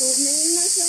ごめんなさい。